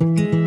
you